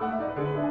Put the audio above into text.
Música